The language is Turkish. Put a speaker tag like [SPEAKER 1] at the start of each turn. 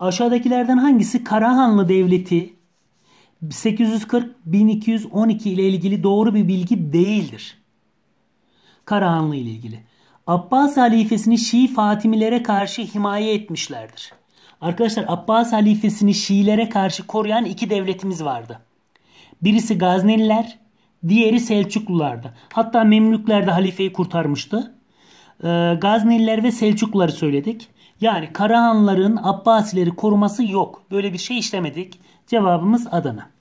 [SPEAKER 1] Aşağıdakilerden hangisi Karahanlı Devleti 840-1212 ile ilgili doğru bir bilgi değildir? Karahanlı ile ilgili. Abbas halifesini Şii Fatimilere karşı himaye etmişlerdir. Arkadaşlar Abbas halifesini Şiilere karşı koruyan iki devletimiz vardı. Birisi Gazneliler, diğeri Selçuklulardı. Hatta Memlükler de halifeyi kurtarmıştı. Ee, Gazneliler ve Selçukluları söyledik. Yani Karahanlıların Abbasileri koruması yok. Böyle bir şey işlemedik. Cevabımız Adana.